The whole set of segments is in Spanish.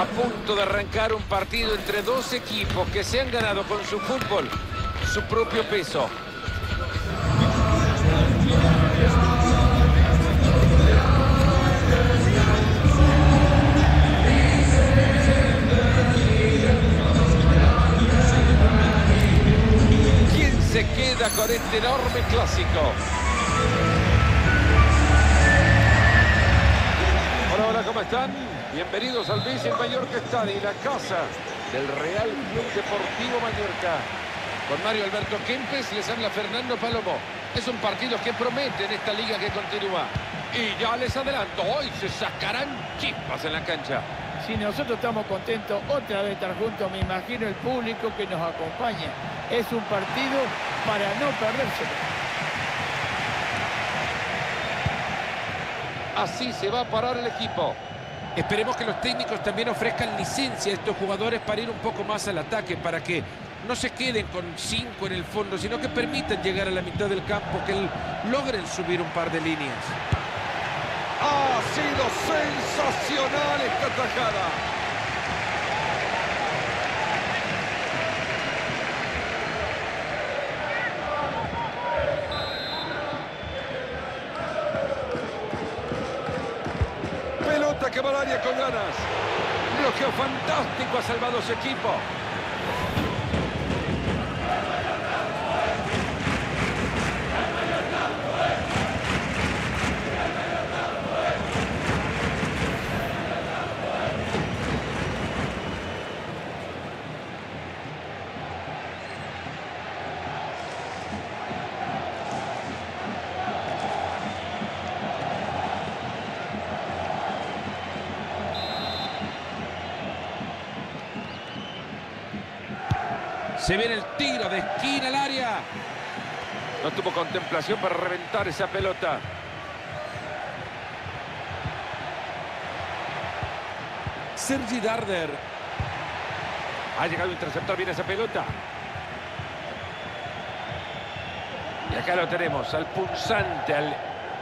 A punto de arrancar un partido entre dos equipos que se han ganado con su fútbol su propio peso. ¿Quién se queda con este enorme clásico? Hola, hola, ¿cómo están? Bienvenidos al Visit Mallorca Stadium, la casa del Real Club Deportivo Mallorca. Con Mario Alberto Kempes les habla Fernando Palomo. Es un partido que promete en esta liga que continúa. Y ya les adelanto, hoy se sacarán chispas en la cancha. Si nosotros estamos contentos otra vez estar juntos, me imagino el público que nos acompaña. Es un partido para no perdérselo. Así se va a parar el equipo. Esperemos que los técnicos también ofrezcan licencia a estos jugadores para ir un poco más al ataque, para que no se queden con cinco en el fondo, sino que permitan llegar a la mitad del campo, que logren subir un par de líneas. Ha sido sensacional esta tajada. Pelota que va al área con ganas. Bloqueo fantástico ha salvado su equipo. Se viene el tiro de esquina al área. No tuvo contemplación para reventar esa pelota. Sergi Darder. Ha llegado a interceptar bien esa pelota. Y acá lo tenemos, al pulsante, al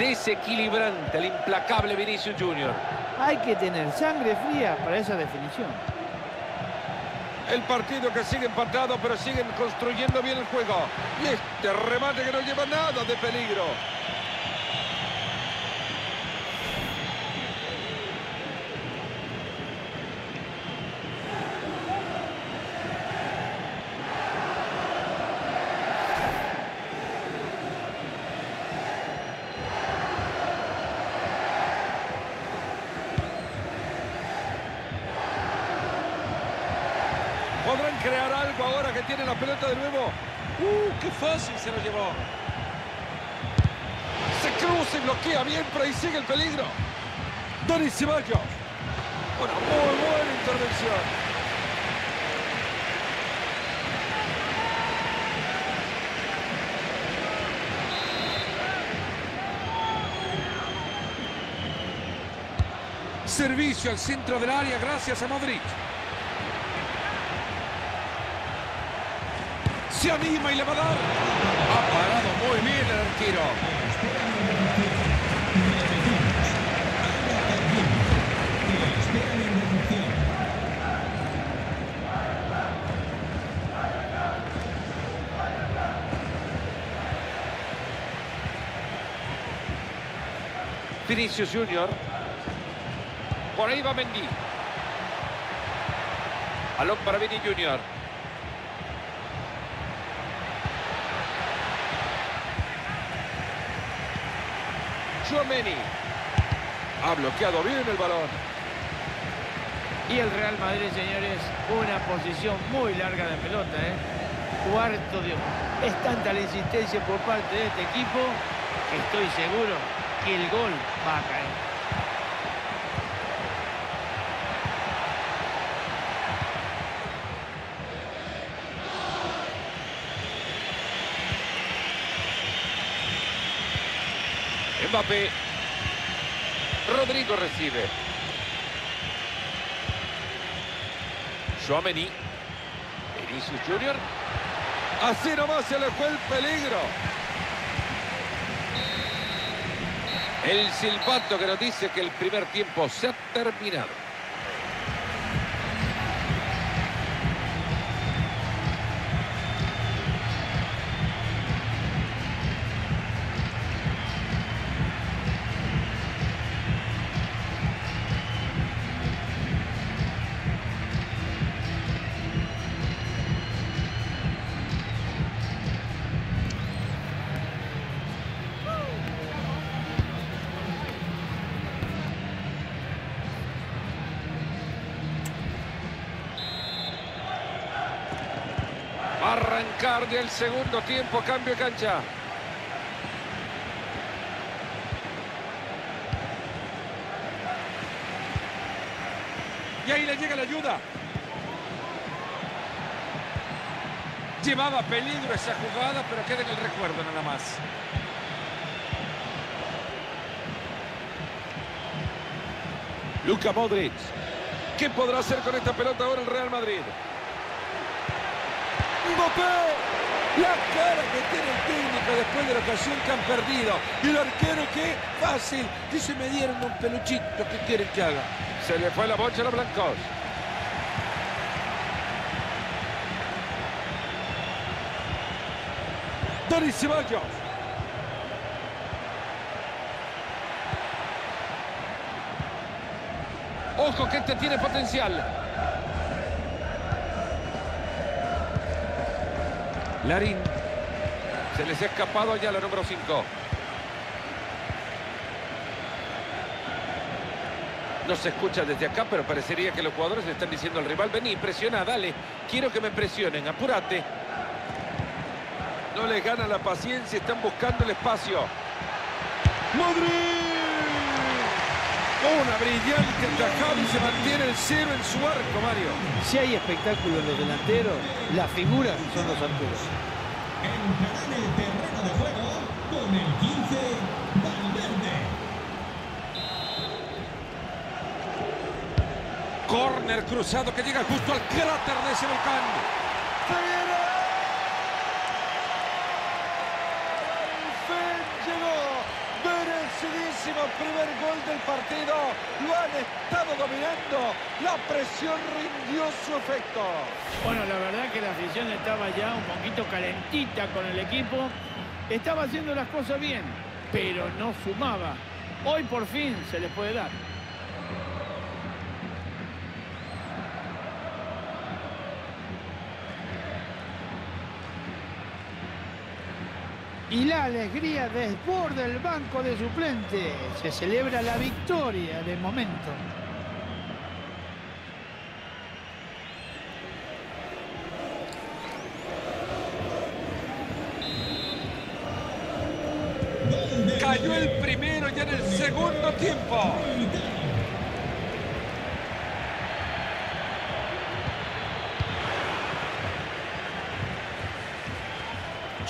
desequilibrante, al implacable Vinicius Junior. Hay que tener sangre fría para esa definición. El partido que sigue empatado, pero siguen construyendo bien el juego. Y este remate que no lleva nada de peligro. Ahora que tiene la pelota de nuevo? ¡Uh, qué fácil se lo llevó! Se cruza y bloquea bien, pero ahí sigue el peligro. Dani Ceballos. Una muy buena intervención. Servicio al centro del área gracias a Modric. Se anima y le va a dar. Ha parado muy bien el arquero. Vinicius Junior. Por ahí va Mendy. Balón para Vini Junior. Chouameni. Ha bloqueado bien el balón. Y el Real Madrid, señores, una posición muy larga de pelota, ¿eh? Cuarto de... Es tanta la insistencia por parte de este equipo que estoy seguro que el gol va a caer. Mbappé. Rodrigo recibe. Chouameni. Vinicius Junior. Así nomás se le fue el peligro. El silbato que nos dice que el primer tiempo se ha terminado. Arrancar del segundo tiempo, cambio de cancha. Y ahí le llega la ayuda. Llevaba peligro esa jugada, pero queda en el recuerdo nada más. Luca Modric. ¿Qué podrá hacer con esta pelota ahora el Real Madrid? Mbappé. La cara que tiene el técnico después de la ocasión que han perdido. Y el arquero que fácil. Dice, me dieron un peluchito. ¿Qué quieren que haga? Se le fue la bocha a los blancos. Dani Ceballos. Ojo que este tiene potencial. Larín. Se les ha escapado ya la número 5. No se escucha desde acá, pero parecería que los jugadores le están diciendo al rival, vení, presiona, dale, quiero que me presionen, apúrate. No les gana la paciencia, están buscando el espacio. Madrid. Una brillante tajada y se mantiene el cero en su arco, Mario. Si hay espectáculo en los delanteros, la figura son los arqueros. Entrará en el terreno de juego con el 15 Valverde. Corner cruzado que llega justo al cráter de ese volcán. ¡Al fin llegó! Merecidísimo primer gol del Lo han estado dominando. La presión rindió su efecto. Bueno, la verdad que la afición estaba ya un poquito calentita con el equipo. Estaba haciendo las cosas bien, pero no sumaba. Hoy por fin se les puede dar. Y la alegría desborda el banco de suplentes. Se celebra la victoria de momento. Cayó el primero ya en el segundo tiempo.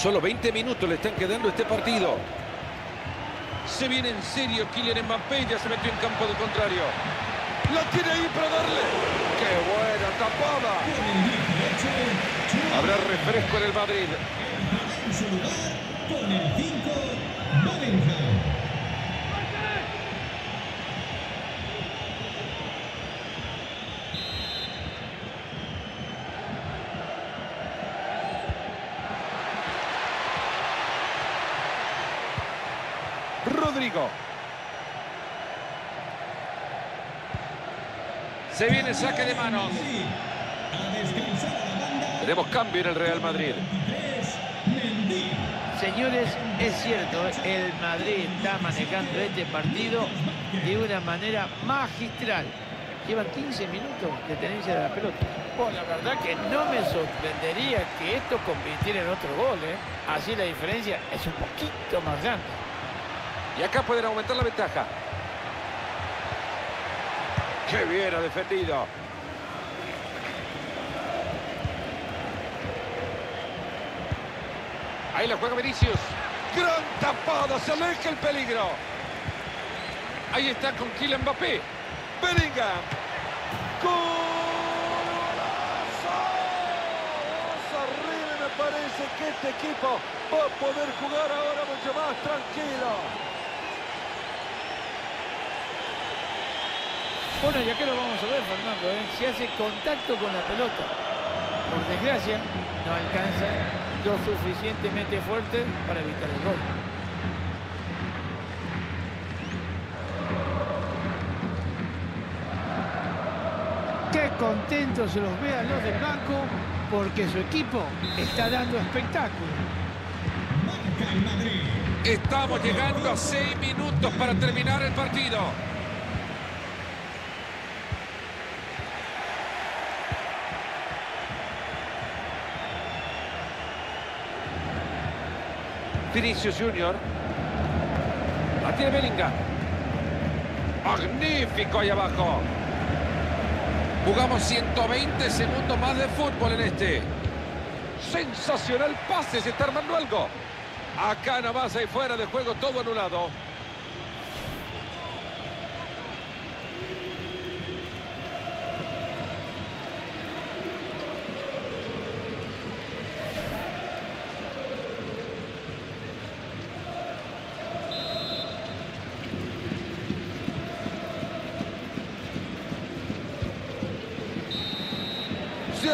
Solo 20 minutos le están quedando este partido. Se viene en serio Kylian Mbappé, ya se metió en campo del contrario. La tiene ahí para darle. ¡Qué buena tapada! Con el 18, Habrá refresco en el Madrid. entrará en su lugar con el 5 Rodrigo. Se viene saque de manos. Tenemos cambio en el Real Madrid. 23 Mendy. Señores, es cierto, el Madrid está manejando este partido de una manera magistral. Llevan 15 minutos de tenencia de la pelota. Bueno, la verdad que no me sorprendería que esto convirtiera en otro gol. ¿eh? Así la diferencia es un poquito más grande. Y acá pueden aumentar la ventaja. ¡Qué bien ha defendido! Ahí la juega Vinicius. ¡Gran tapada! ¡Se aleja el peligro! Ahí está con Kylian Mbappé. Bellingham. ¡Golazo! Arriba me parece que este equipo va a poder jugar ahora mucho más tranquilo. Bueno, ya que lo vamos a ver, Fernando, ¿eh? se hace contacto con la pelota. Por desgracia, no alcanza lo suficientemente fuerte para evitar el gol. Qué contentos se los ve a los del banco porque su equipo está dando espectáculo. Estamos llegando a seis minutos para terminar el partido. Vinicius Junior. La tiene Bellingham. Magnífico ahí abajo. Jugamos 120 segundos más de fútbol en este. Sensacional pase, se está armando algo. Acá nomás ahí fuera de juego, todo anulado.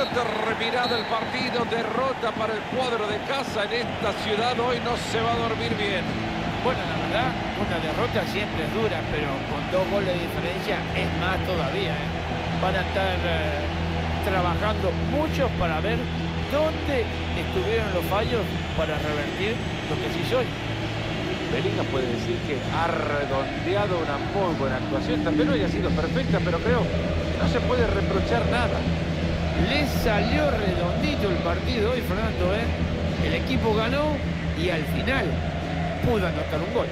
Terminado el partido, derrota para el cuadro de casa en esta ciudad. Hoy no se va a dormir bien. Bueno, la verdad, una derrota siempre es dura, pero con dos goles de diferencia es más todavía. ¿eh? Van a estar eh, trabajando muchos para ver dónde estuvieron los fallos para revertir lo que sí soy. Bellingham puede decir que ha redondeado una muy buena actuación. También no haya sido perfecta, pero creo que no se puede reprochar nada. Le salió redondito el partido hoy, Fernando. ¿eh? El equipo ganó y al final pudo anotar un gol.